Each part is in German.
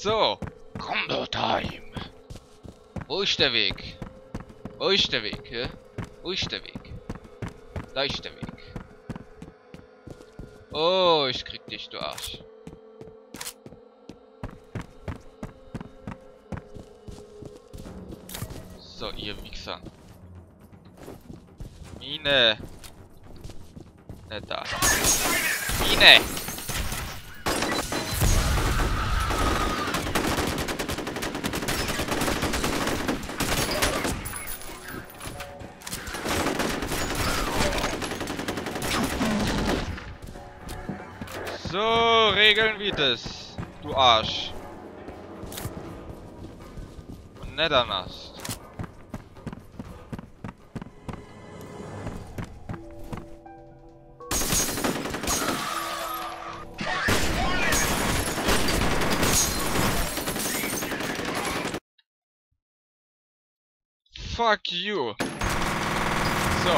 So. Combo Time. Wo ist der Weg? Wo ist der Weg, hä? Wo ist der Weg? Da ist der Weg. Oh, ich krieg dich, du Arsch. So, ihr Wichser. Mine. Nicht da. Mine! Regeln wir das. Du Arsch. Und nicht anders. Fuck you. So.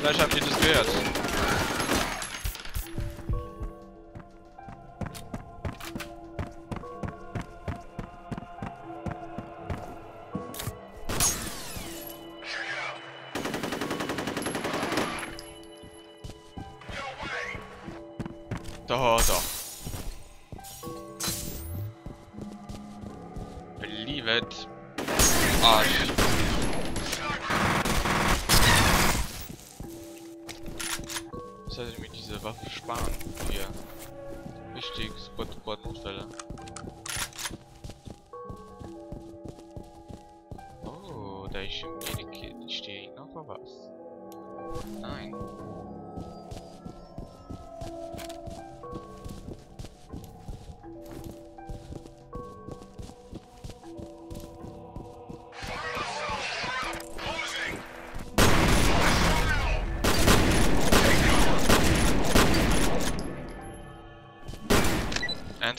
Vielleicht habt ihr das gehört. Da, da. Believe it. Arsch. Sollte ich mir diese Waffe sparen. Hier. Wichtig, Squad Squad Notfälle. Oh, da ist schon Medikit. Stehe ich noch was? Nein.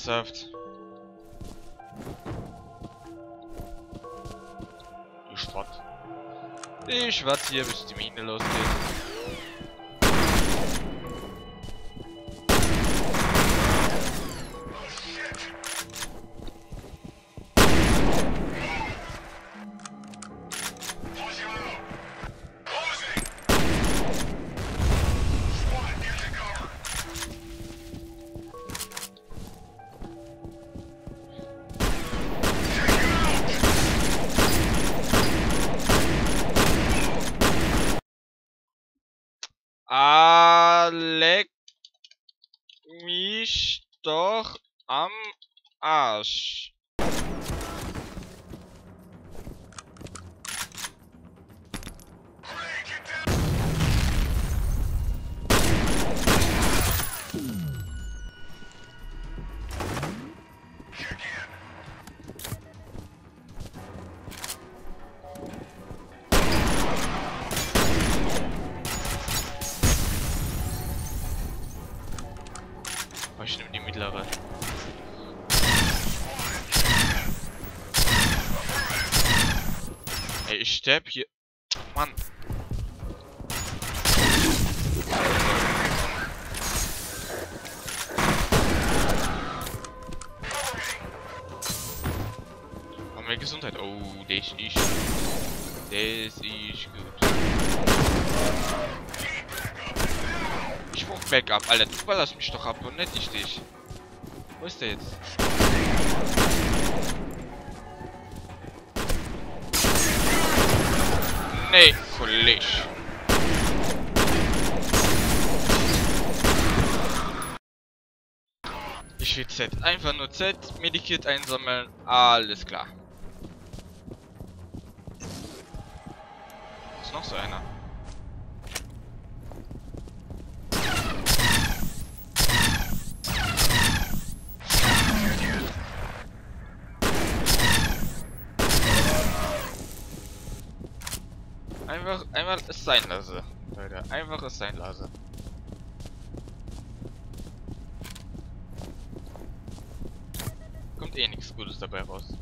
Ernsthaft? Du Schrott. Ich warte hier, bis die Mine losgeht. Gesundheit. Oh, das ist. Das ist gut. Ich brauch Backup, Alter. Du ballerst mich doch ab und nicht ich dich. Wo ist der jetzt? Nee, Kollege. Ich will Z. Einfach nur Z, Medikit einsammeln, alles klar. Ist noch so einer. Einfach, einfach es sein lasse. Leute, einfach es sein lasse. Kommt eh nichts Gutes dabei raus.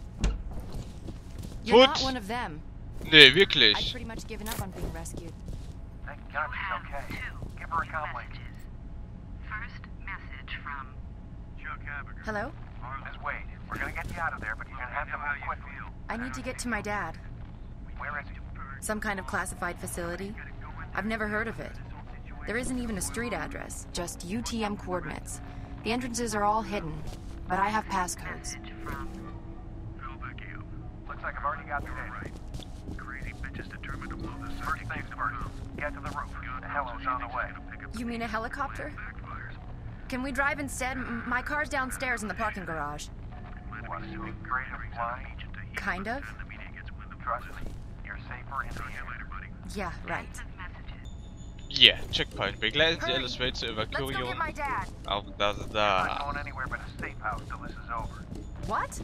You're not one of them. Nee, I'd wirklich. pretty much given up on being rescued. Thank God she's okay. Give her a comm. First message from Chuck Habiger. Hello? Miss Wade, we're gonna get you out of there, but you're gonna have to move quickly. I need to get to my dad. Where is he? Some kind of classified facility. I've never heard of it. There isn't even a street address, just UTM coordinates. The entrances are all hidden, but I have passcodes. Looks like I've already got the data. Crazy bitches determined to blow this First things first, get to the roof. The heli's on the way. You mean a helicopter? Can we drive instead? My car's downstairs in the parking garage. Want to great? Kind of? Trust me, you're safer in the air. Yeah, right. Yeah, Checkpoint. Begleitet die Hurry. Alice Wade zur Let's go get Evakuierung my dad. auf das Not da. going anywhere but a safe house till this is over. What?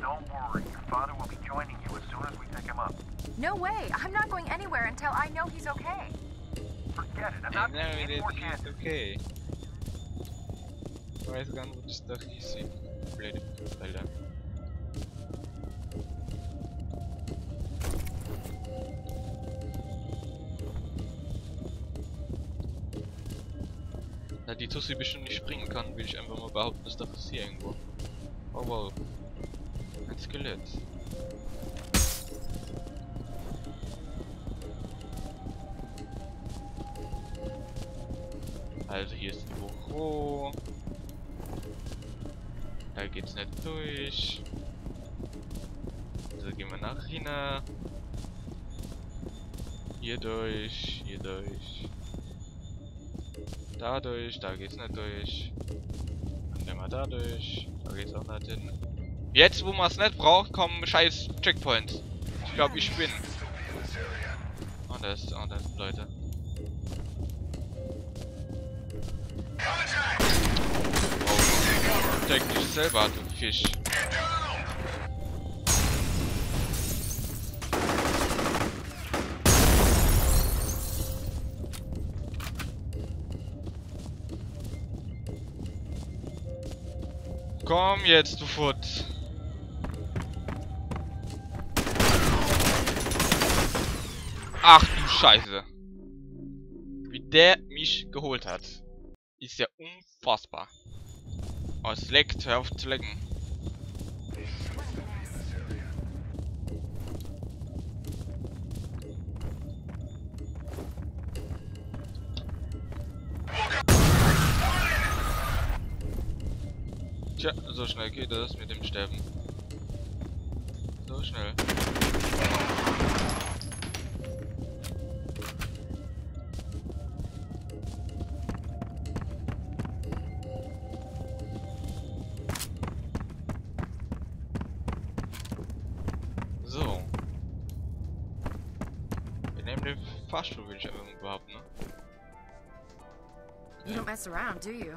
Don't worry, your father will be joining you as soon as we pick him up. No way. I'm not going anywhere until I know he's okay. Forget it. I'm not No, taking any it more is chances. okay. Ich weiß gar nicht, wo das doch hieß. Blöde Alter. Da die Tussi bestimmt nicht springen kann, will ich einfach mal behaupten, ist das hier irgendwo. Oh wow. Ein Skelett. Büro. Da geht's nicht durch. Also gehen wir nach China. Hier durch, hier durch. Da durch, da geht's nicht durch. Dann gehen wir da durch. Da geht's auch nicht hin. Jetzt, wo man es nicht braucht, kommen scheiß Checkpoints. Ich glaube, ich bin. Oh, da ist, oh, da sind Leute. Deck dich selber, du Fisch. Komm jetzt, du Futt. Ach du Scheiße. Wie der mich geholt hat. Ist ja unfassbar. Oh, es leckt, hör auf zu lecken. Tja, so schnell geht das mit dem Sterben. So schnell. You don't mess around, do you?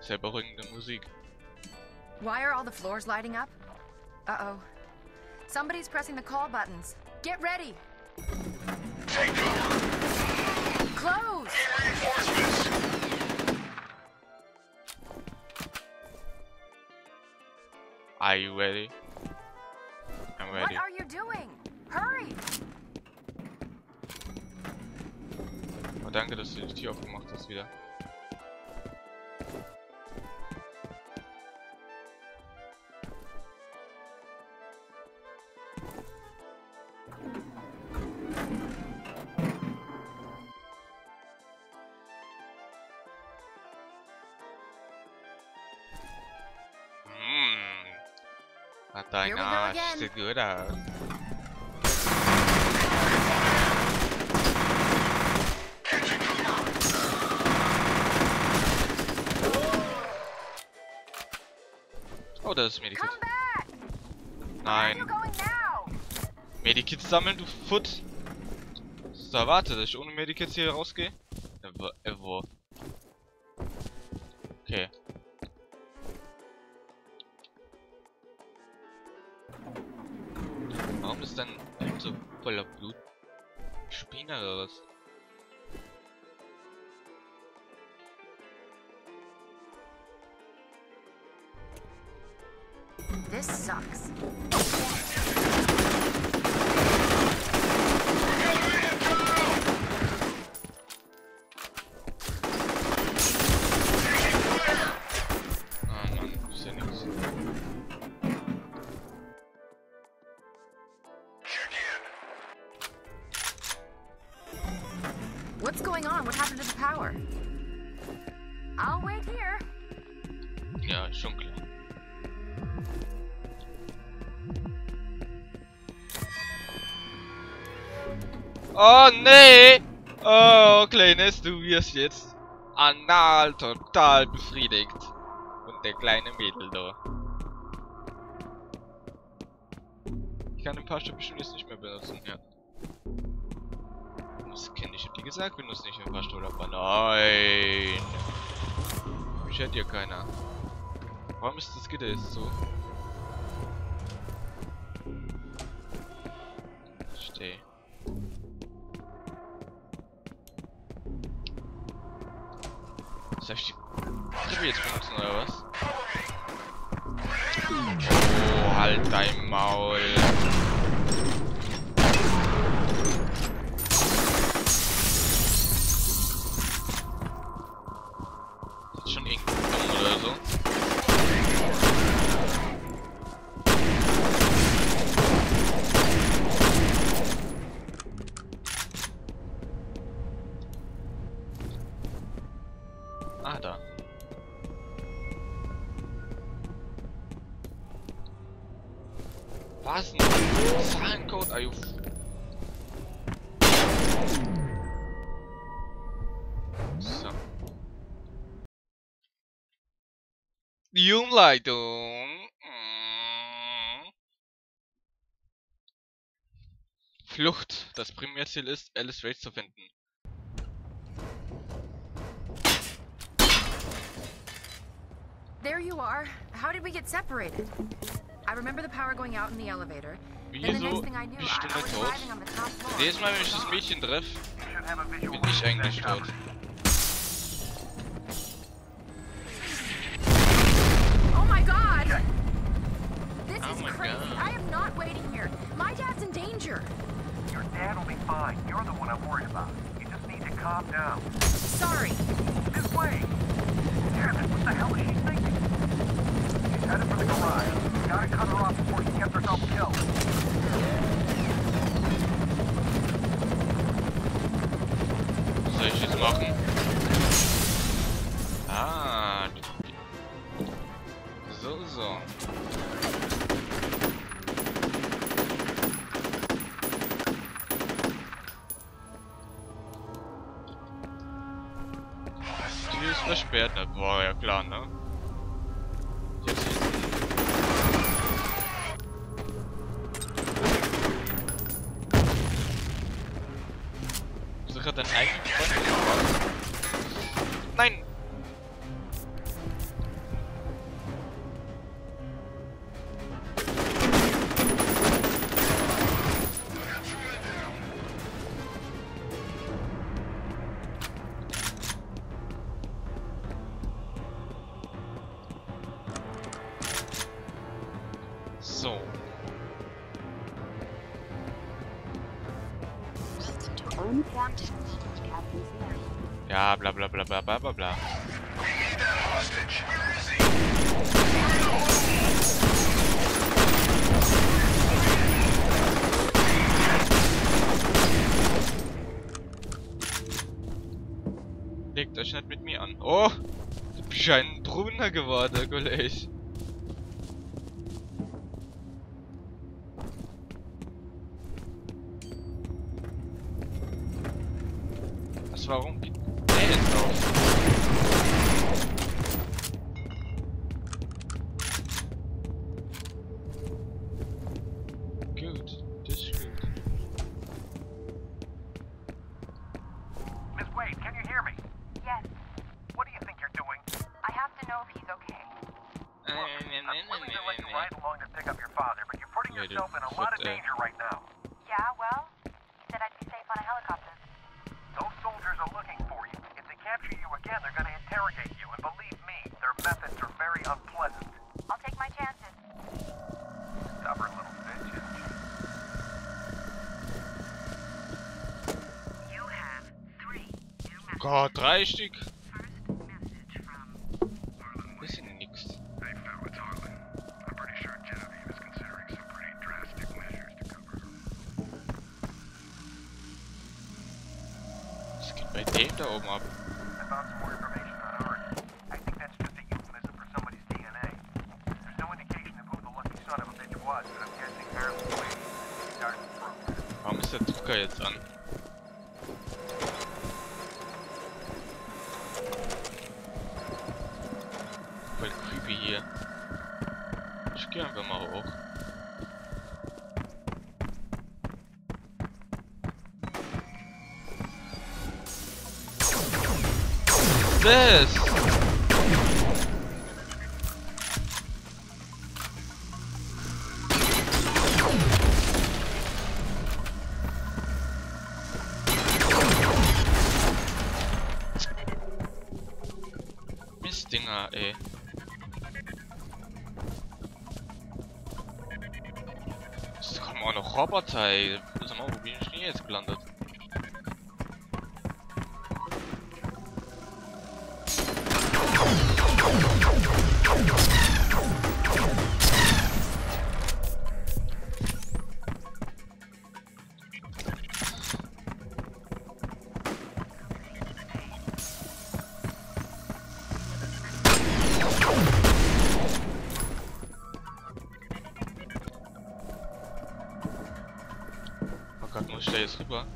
Sehr beruhigende Musik. Why are all the floors lighting up? Uh oh. Somebody's pressing the call buttons. Get ready! Close! Are you ready? I'm What are you doing? Hurry! Oh, danke, dass du die Tür aufgemacht hast wieder. Dein Arsch sieht gut aus. Oh, das ist Medikit. Nein. Medikits sammeln, du Foot. So, warte, dass ich ohne Medikits hier rausgehe? Ever, ever. Voller Blut? Spinner oder was? Oh nee! Oh, Kleines, du wirst jetzt anal total befriedigt. Und der kleine Mädel da. Ich kann den Fahrstuhl bestimmt jetzt nicht mehr benutzen, ja. Das kenne ich, hab dir gesagt, es nicht im Fahrstuhl aber nein! Mich hört hier keiner. Warum ist das Gitter jetzt so? Verstehe. Soll ich die Treppe jetzt benutzen oder was? Oh, halt dein Maul. Zahlencode? Are you... So. Die Umleitung. Mm. Flucht. Das Primärziel ist, Alice Rage zu finden. There you are. How did we get separated? I remember the power going out in the elevator. Then the Wieso next thing I knew, I, I was tot? arriving on the top floor. Jedes Mal, wenn ich das Mädchen treffe, You should have a visual bin ich eigentlich tot. Oh my god! This Oh is my crazy. God. I am not waiting here. My dad's in danger. Your dad will be fine. You're the one I'm worried about. You just need to calm down. Sorry. This way! Damn it, what the hell is she thinking? She's headed for the garage. Gotta cut her off before she gets herself killed. Soll ich jetzt machen? Ah. So, so. Die ist versperrt, ne? Boah, ja klar, ne? Bla bla bla bla bla bla bla. Legt euch nicht mit mir an. Oh! Du bist ein Brunner geworden, Kollege. Willing to let you ride along to pick up your father, but you're putting Yeah, yourself in a lot of danger right now. Yeah, well, said I'd be safe on a helicopter. Those soldiers are looking for you. If they capture you again, they're gonna interrogate you, and believe me, their methods are very unpleasant. I'll take my chances. Stubborn little bitch, isn't she? You have three new Gott, drei Stück. da oben ab. this? casse ou pas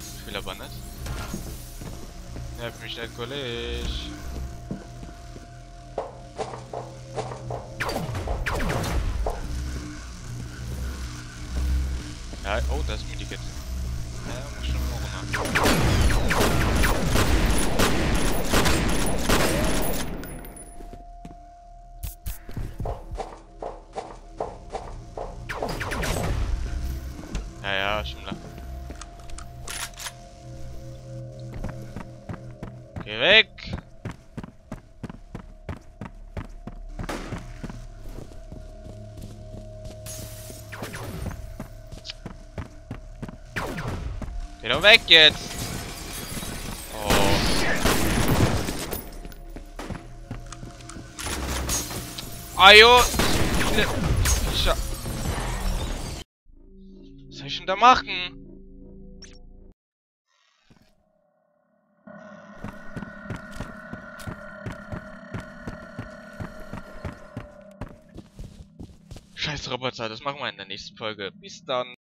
Je fais la banane. Yapmış kolej. Ja, oh, da ist Medikette. Geh doch weg jetzt! Oh. Ah, Ajo! Was soll ich denn da machen? Scheiß Roboter, das machen wir in der nächsten Folge. Bis dann.